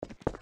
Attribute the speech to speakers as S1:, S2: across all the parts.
S1: Thank you.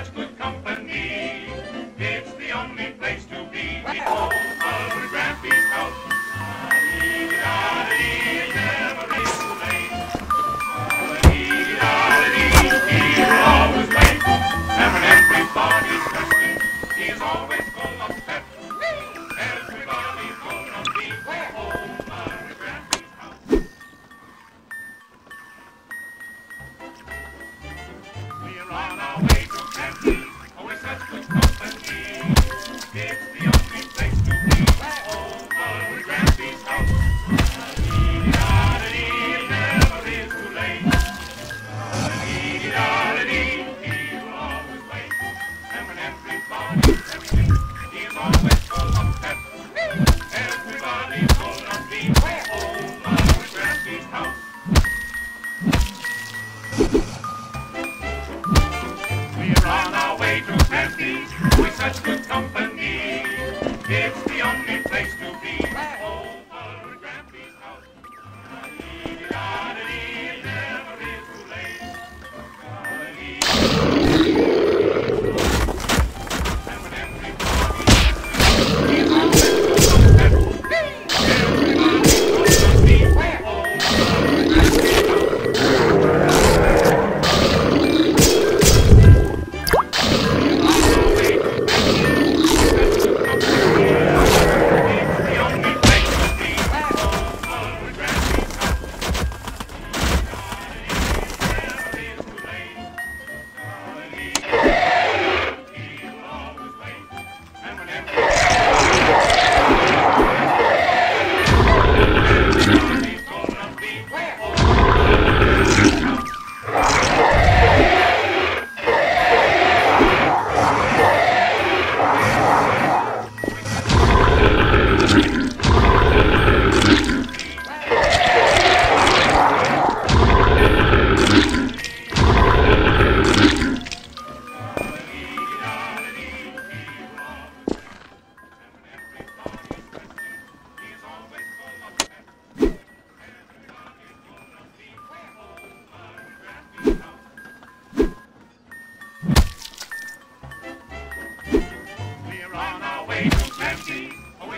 S1: catch good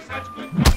S2: such good